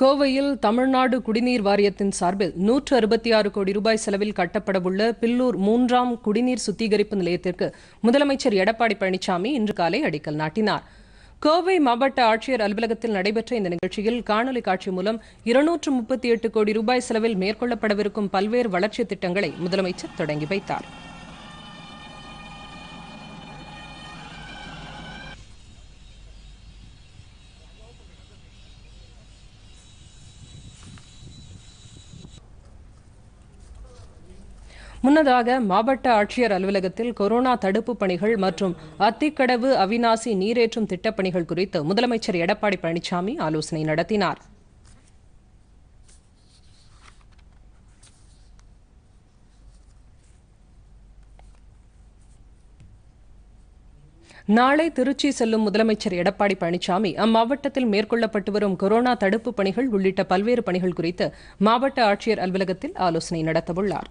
கோவையில் தமிழ்நாடு குடிநீர் வாரியத்தின் சார்பில் நூற்று அறுபத்தி ஆறு கோடி ரூபாய் செலவில் கட்டப்படவுள்ள பில்லூர் மூன்றாம் குடிநீர் சுத்திகரிப்பு நிலையத்திற்கு முதலமைச்சர் எடப்பாடி பழனிசாமி இன்று காலை அடிக்கல் நாட்டினார். கோவை மாவட்ட ஆட்சியர் அலுவலகத்தில் நடைபெற்ற இந்த நிகழ்ச்சியில் காணொலி காட்சி மூலம் இருநூற்று முப்பத்தி எட்டு கோடி ரூபாய் செலவில் மேற்கொள்ளப்படவிருக்கும் பல்வேறு வளர்ச்சித் திட்டங்களை முதலமைச்சர் தொடங்கி வைத்தார். முன்னதாக மாவட்ட ஆட்சியர் அலுவலகத்தில் கொரோனா தடுப்பு பணிகள் மற்றும் அத்திக்கடவு அவிநாசி நீரேற்றும் திட்டப்பணிகள் குறித்து முதலமைச்சர் எடப்பாடி பழனிசாமி ஆலோசனை நடத்தினார். நாளை திருச்சி செல்லும் முதலமைச்சர் எடப்பாடி பழனிசாமி அம்மாவட்டத்தில் மேற்கொள்ளப்பட்டு வரும் கொரோனா தடுப்பு பணிகள் உள்ளிட்ட பல்வேறு பணிகள் குறித்து மாவட்ட ஆட்சியர் அலுவலகத்தில் ஆலோசனை நடத்தவுள்ளார்.